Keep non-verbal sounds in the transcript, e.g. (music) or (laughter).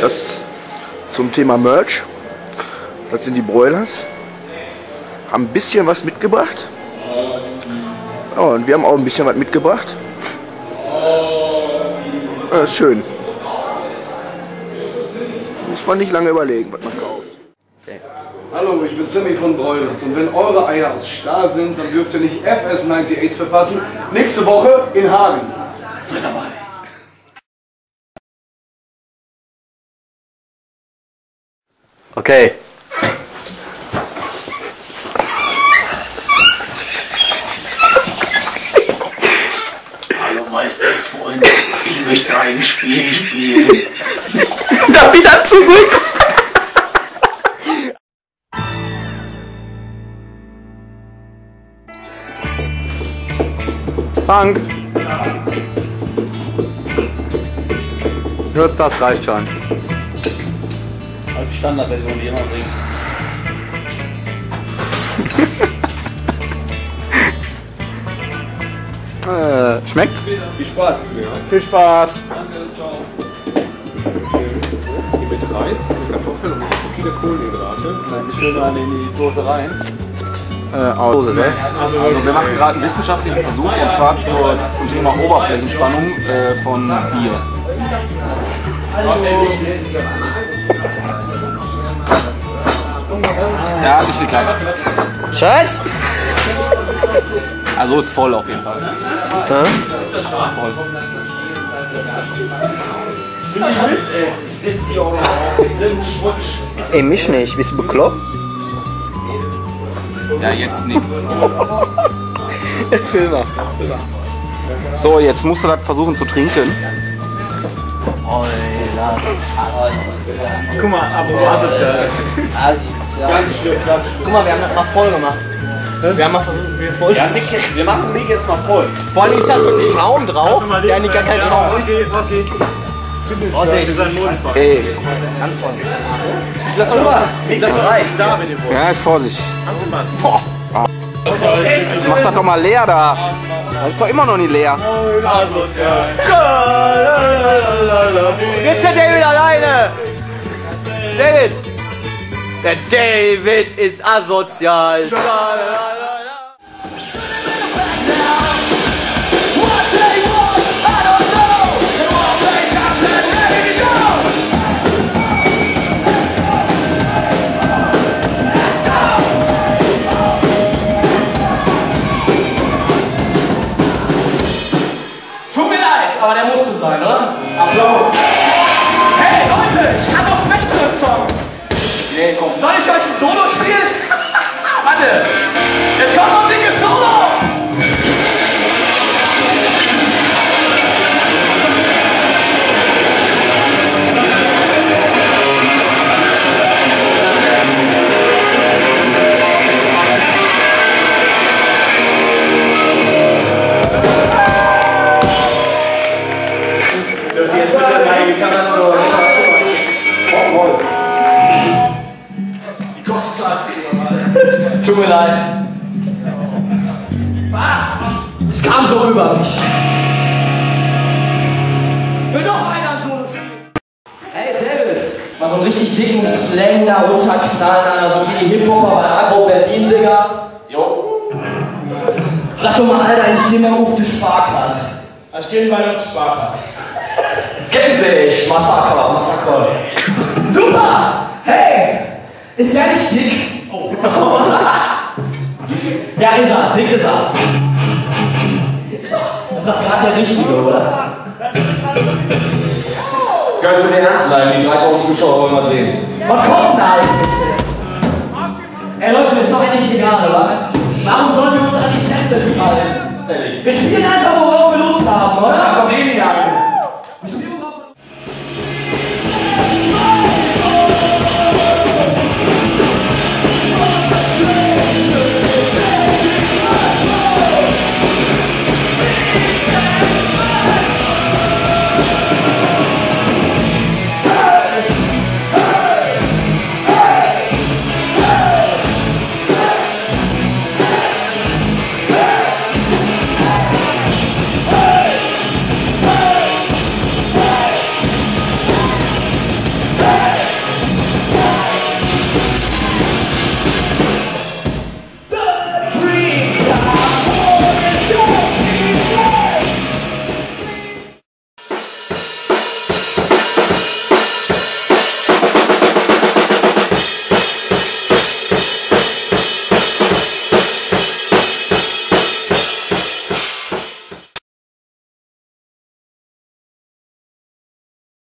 das zum Thema Merch. Das sind die Broilers. Haben ein bisschen was mitgebracht. Ja, und wir haben auch ein bisschen was mitgebracht. Ja, ist schön. Muss man nicht lange überlegen, was man kauft. Hallo, ich bin Sammy von Broilers und wenn eure Eier aus Stahl sind, dann dürft ihr nicht FS98 verpassen. Nächste Woche in Hagen. Seid dabei. Okay. Hallo MySpace-Freund, ich möchte ein Spiel spielen. (laughs) Da wieder zurück. Frank. Nur das reicht schon. Die Standardversion, die immer bringt. (laughs) Äh, schmeckt's? Viel Spaß. Viel Spaß. Mit Reis, mit Kartoffeln und viele Kohlenhydrate. Das ist schön dann in die Dose rein. Äh, aus, ne? Also wir machen gerade einen wissenschaftlichen Versuch und zwar zur, zum Thema Oberflächenspannung äh, von Bier. Ja, hat nicht geklappt. Schatz? Also ist voll auf jeden Fall. Ist voll. Ey, mich nicht. Bist du bekloppt? Ja, jetzt nicht. (laughs) Film mal. So, jetzt musst du das versuchen zu trinken. Guck mal, aber wo du Ganz schlimm, ganz schlimm. Guck mal, wir haben das mal voll gemacht. Wir haben mal versucht, wir voll Ja, Nick, jetzt- wir machen Nick jetzt mal voll. Vor allem ist da so ein Schaum drauf, der eigentlich gar kein Schaum ist. Okay, okay. Oh, Das ist ein Notfall. Ey, Lass das. Nick, lass uns da, wenn ihr wollt. ja, ist Vorsicht. Boah. Jetzt mach das doch mal leer da. Das ist doch immer noch nicht leer. Jetzt der David alleine! David! Der David ist asozial. Tut mir leid, aber der musste sein, oder? Applaus. Nee, komm. Soll ich euch ein Solo spielen? (laughs) Warte. Jetzt kommt noch ein dickes Solo. Dürft ihr jetzt bitte meine Gitarre zur Tut mir leid. Es kam so rüber mich. Will noch einer spielen? Hey David, mal so einen richtig dicken Slang da runterknallen, Alter, so wie die Hip-Hopper bei Agro Berlin, Digga. Jo. Sag doch mal, Alter, ich geh mal auf die Sparkasse. Da stehen beide auf Sparkasse. Kennen sich, Massaker, Massaker. Super! Hey! Ist der nicht dick? Oh. Ja, ist er, dick ist er. Das ist doch gerade der Richtige, oder? Könnt ihr den ernst bleiben? Die 3000 Zuschauer wollen wir sehen. Was kommt denn da eigentlich jetzt? Ey Leute, ist doch eigentlich egal, oder? Warum sollen wir uns an die Samples halten? Wir spielen einfach, wo